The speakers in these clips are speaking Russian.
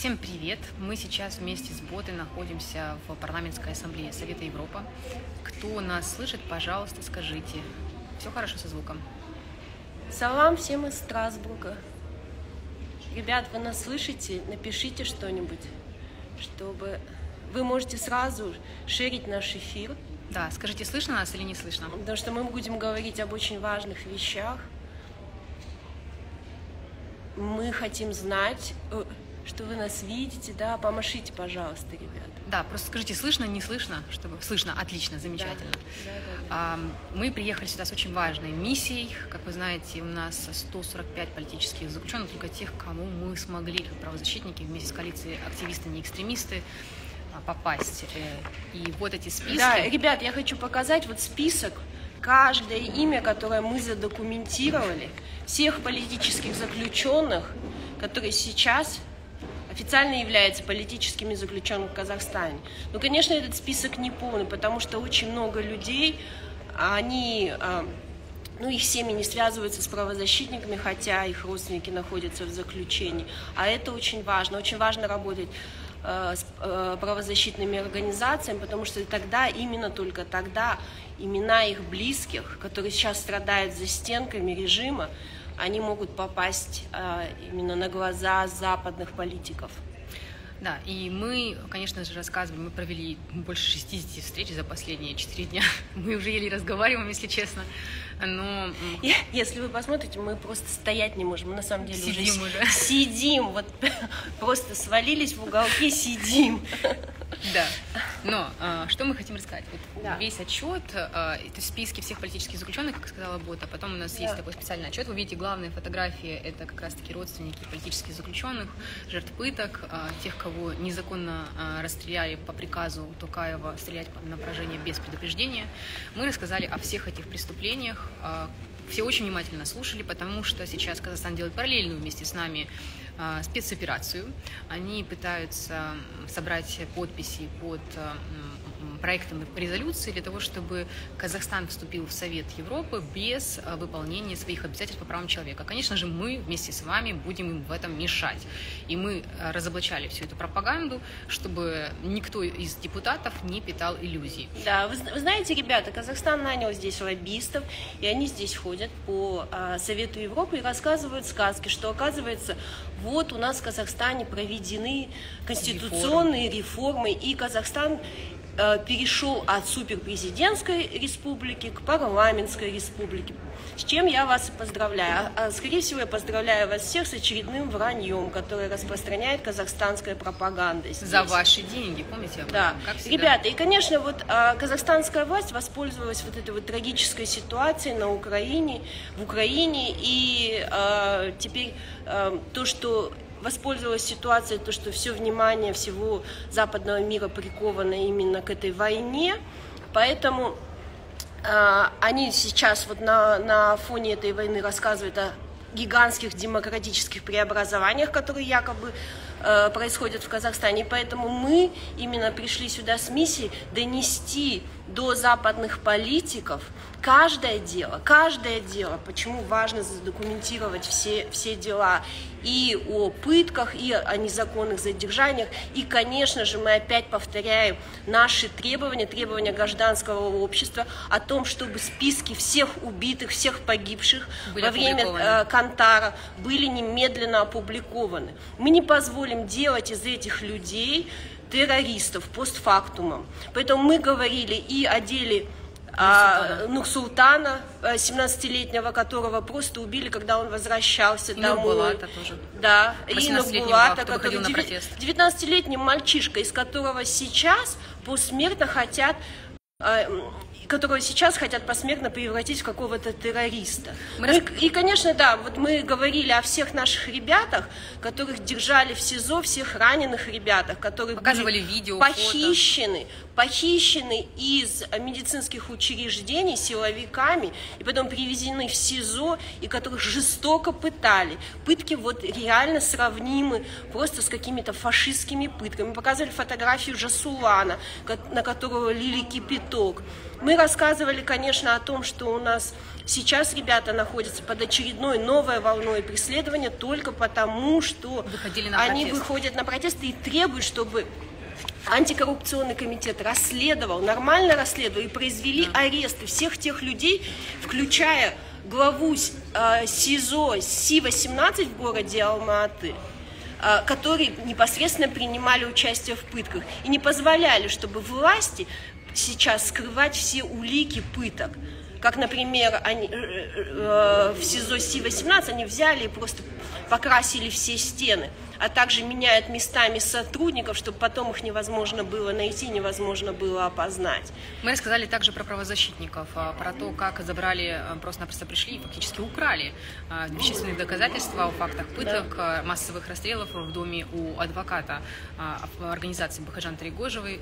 Всем привет! Мы сейчас вместе с Ботой находимся в парламентской ассамблее Совета Европы. Кто нас слышит, пожалуйста, скажите. Все хорошо со звуком? Салам всем из Страсбурга. Ребят, вы нас слышите? Напишите что-нибудь, чтобы вы можете сразу шерить наш эфир. Да, скажите, слышно нас или не слышно? Потому что мы будем говорить об очень важных вещах. Мы хотим знать, э, что вы нас видите, да, помашите, пожалуйста, ребят. Да, просто скажите, слышно, не слышно, чтобы слышно, отлично, замечательно. Да, да, да. Мы приехали сюда с очень важной миссией. Как вы знаете, у нас 145 политических заключенных, только тех, кому мы смогли, как правозащитники, вместе с коалицией активисты, не экстремисты, а, попасть. Э, и вот эти списки... Да, ребят, я хочу показать вот список, каждое имя, которое мы задокументировали, всех политических заключенных, которые сейчас официально являются политическими заключенными в Казахстане. Но, конечно, этот список не полный, потому что очень много людей, они, а, ну, их семьи не связываются с правозащитниками, хотя их родственники находятся в заключении. А это очень важно. Очень важно работать э, с правозащитными организациями, потому что тогда, именно только тогда, имена их близких, которые сейчас страдают за стенками режима, они могут попасть э, именно на глаза западных политиков. Да, и мы, конечно же, рассказывали, мы провели больше 60 встреч за последние 4 дня. Мы уже еле разговариваем, если честно. Но... Если вы посмотрите, мы просто стоять не можем. Мы на самом деле сидим уже, уже. сидим. Вот просто свалились в уголке, сидим. Да. Но а, что мы хотим рассказать? Вот Да. Весь отчет, а, это списки всех политических заключенных, как сказала Бота. Потом у нас есть Да. такой специальный отчет. Вы видите, главные фотографии это как раз-таки родственники политических заключенных, жертв пыток, а, тех, кого незаконно а, расстреляли по приказу Токаева стрелять на поражение без предупреждения. Мы рассказали о всех этих преступлениях. а, все очень внимательно слушали, потому что сейчас Казахстан делает параллельную вместе с нами спецоперацию. Они пытаются собрать подписи под а, проектом резолюции для того, чтобы Казахстан вступил в Совет Европы без а, выполнения своих обязательств по правам человека. Конечно же, мы вместе с вами будем им в этом мешать. И мы а, разоблачали всю эту пропаганду, чтобы никто из депутатов не питал иллюзий. Да, вы, вы знаете, ребята, Казахстан нанял здесь лоббистов, и они здесь ходят по а, Совету Европы и рассказывают сказки, что оказывается, вот у нас в Казахстане проведены конституционные реформы, и Казахстан перешел от суперпрезидентской республики к парламентской республике. С чем я вас и поздравляю. А, а, Скорее всего, я поздравляю вас всех с очередным враньем, которое распространяет казахстанская пропаганда. здесь. За ваши деньги, помните? Да, ребята, и, конечно, вот а, казахстанская власть воспользовалась вот этой вот трагической ситуацией на Украине, в Украине, и а, теперь а, то, что воспользовалась ситуацией, то, что все внимание всего западного мира приковано именно к этой войне, поэтому а, они сейчас вот на, на фоне этой войны рассказывают о гигантских демократических преобразованиях, которые якобы э, происходят в Казахстане. Поэтому мы именно пришли сюда с миссией донести до западных политиков каждое дело, каждое дело, почему важно задокументировать все, все дела и о пытках, и о незаконных задержаниях. И, конечно же, мы опять повторяем наши требования, требования гражданского общества о том, чтобы списки всех убитых, всех погибших Были во время э, Кантара были немедленно опубликованы. Мы не позволим делать из этих людей террористов постфактумом. Поэтому мы говорили и о деле а, Нурсултана, э, 17-летнего, которого просто убили, когда он возвращался И домой. Нурбулата тоже. Да, и 18-летнего, Нурбулата, кто выходил который на деви- протест. 19-летний мальчишка, из которого сейчас посмертно хотят м, которого сейчас хотят посмертно превратить в какого-то террориста. Мы Ну рас- и, конечно, да, вот мы говорили о всех наших ребятах, которых держали в СИЗО, всех раненых ребятах, которые Показывали были видео, фото. Похищены, из медицинских учреждений силовиками и потом привезены в СИЗО, и которых жестоко пытали. Пытки вот реально сравнимы просто с какими-то фашистскими пытками. Мы показывали фотографию Жасулана, на которого лили кипяток. Мы рассказывали, конечно, о том, что у нас сейчас ребята находятся под очередной новой волной преследования только потому, что они выходят на протесты и требуют, чтобы антикоррупционный комитет расследовал, нормально расследовал и произвели аресты всех тех людей, включая главу э, СИЗО Си-18 в городе Алма-Аты, э, которые непосредственно принимали участие в пытках и не позволяли, чтобы власти сейчас скрывать все улики пыток. Как, например, они, э, э, в СИЗО Си-18 они взяли и просто покрасили все стены а также меняют местами сотрудников, чтобы потом их невозможно было найти, невозможно было опознать. Мы рассказали также про правозащитников, а, про то, как забрали, а, просто-напросто пришли и фактически украли а, вещественные доказательства о фактах пыток, да. массовых расстрелов в доме у адвоката организации Бахаджан Тригожевой,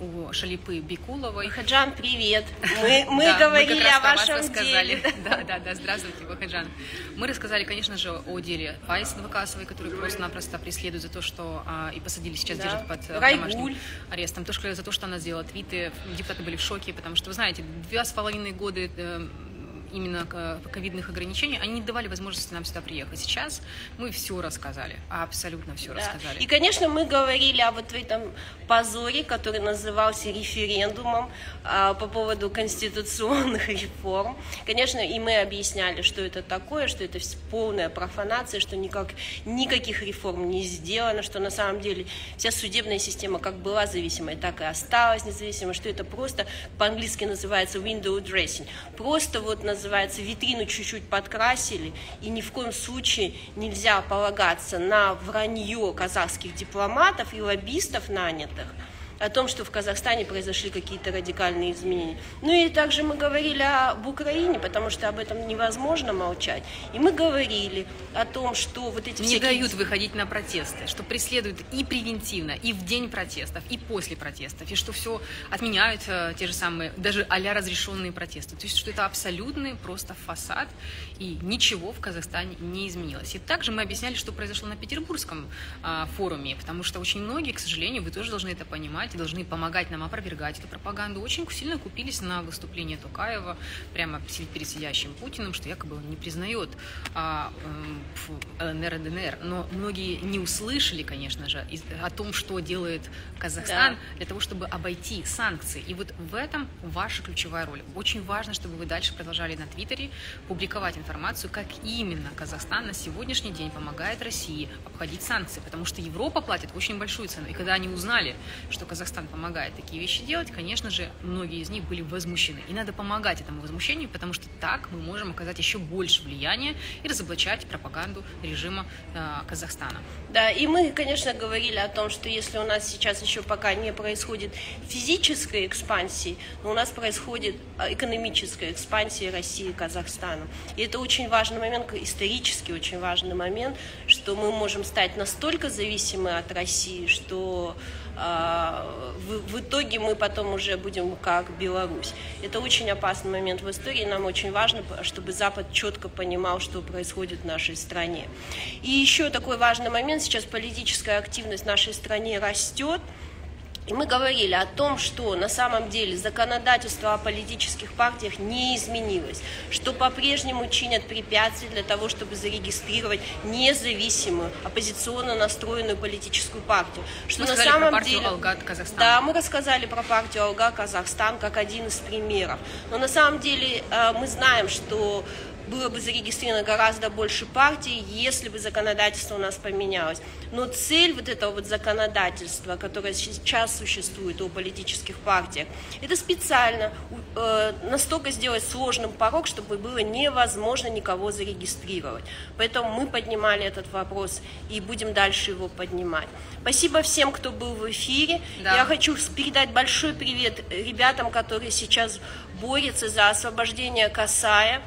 у Шалипы Бикуловой. Бахаджан, привет! Мы, мы да, говорили мы о вашем деле. Да, да, да, здравствуйте, Бахаджан. Мы рассказали, конечно же, о деле Айс Адвокасовой, который просто-напросто просто преследуют за то, что а, и посадили сейчас, да. держат под э, домашним арестом. Тоже за то, что она сделала твиты. Депутаты были в шоке, потому что, вы знаете, два с половиной года э, именно ковидных ограничений, они не давали возможности нам сюда приехать. Сейчас мы все рассказали, абсолютно все да. рассказали. И, конечно, мы говорили о вот этом позоре, который назывался референдумом а, по поводу конституционных реформ. Конечно, и мы объясняли, что это такое, что это полная профанация, что никак, никаких реформ не сделано, что на самом деле вся судебная система как была зависимой, так и осталась независимой, что это просто по-английски называется window dressing. Просто вот называется называется, витрину чуть-чуть подкрасили, и ни в коем случае нельзя полагаться на вранье казахских дипломатов и лоббистов нанятых – о том, что в Казахстане произошли какие-то радикальные изменения. Ну и также мы говорили об Украине, потому что об этом невозможно молчать. И мы говорили о том, что вот эти Не всякие... дают выходить на протесты, что преследуют и превентивно, и в день протестов, и после протестов, и что все отменяют э, те же самые, даже а разрешенные протесты. То есть, что это абсолютный просто фасад, и ничего в Казахстане не изменилось. И также мы объясняли, что произошло на Петербургском э, форуме, потому что очень многие, к сожалению, вы тоже должны это понимать, и должны помогать нам опровергать эту пропаганду, очень сильно купились на выступление Тукаева прямо перед сидящим Путиным, что якобы он не признает а, э, ЛНР и ДНР. Но многие не услышали, конечно же, о том, что делает Казахстан да. для того, чтобы обойти санкции. И вот в этом ваша ключевая роль. Очень важно, чтобы вы дальше продолжали на Твиттере публиковать информацию, как именно Казахстан на сегодняшний день помогает России обходить санкции, потому что Европа платит очень большую цену. И когда они узнали, что Казахстан Казахстан помогает такие вещи делать, конечно же, многие из них были возмущены. И надо помогать этому возмущению, потому что так мы можем оказать еще больше влияния и разоблачать пропаганду режима э, Казахстана. Да, и мы, конечно, говорили о том, что если у нас сейчас еще пока не происходит физической экспансии, но у нас происходит а, экономическая экспансия России и Казахстана. И это очень важный момент, исторически очень важный момент, что мы можем стать настолько зависимы от России, что а, в, в итоге мы потом уже будем как Беларусь. Это очень опасный момент в истории, нам очень важно, чтобы Запад четко понимал, что происходит в нашей стране. И еще такой важный момент, сейчас политическая активность в нашей стране растет, и мы говорили о том, что на самом деле законодательство о политических партиях не изменилось, что по-прежнему чинят препятствия для того, чтобы зарегистрировать независимую, оппозиционно настроенную политическую партию. Что мы на самом про деле, Алга Казахстан. Да, мы рассказали про партию Алга Казахстан как один из примеров. Но на самом деле э, мы знаем, что было бы зарегистрировано гораздо больше партий, если бы законодательство у нас поменялось. Но цель вот этого вот законодательства, которое сейчас существует о политических партиях, это специально э, настолько сделать сложным порог, чтобы было невозможно никого зарегистрировать. Поэтому мы поднимали этот вопрос и будем дальше его поднимать. Спасибо всем, кто был в эфире. Да. Я хочу передать большой привет ребятам, которые сейчас борются за освобождение Касая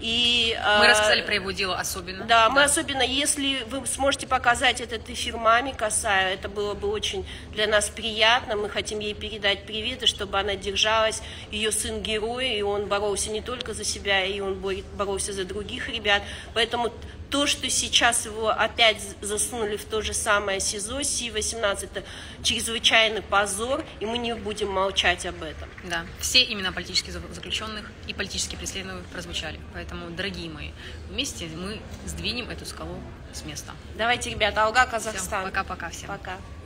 И, мы э, рассказали про его дело особенно. Да, мы особенно, если вы сможете показать этот эфир маме Касаю, это было бы очень для нас приятно. Мы хотим ей передать привет, и чтобы она держалась. Ее сын герой, и он боролся не только за себя, и он боролся за других ребят. Поэтому то, что сейчас его опять засунули в то же самое СИЗО, Си-18, это чрезвычайный позор, и мы не будем молчать об этом. Да, все имена политических заключенных и политически преследуемых прозвучали. Поэтому, дорогие мои, вместе мы сдвинем эту скалу с места. Давайте, ребята, Алга, Казахстан. Пока-пока всем. Пока. Так, зависло.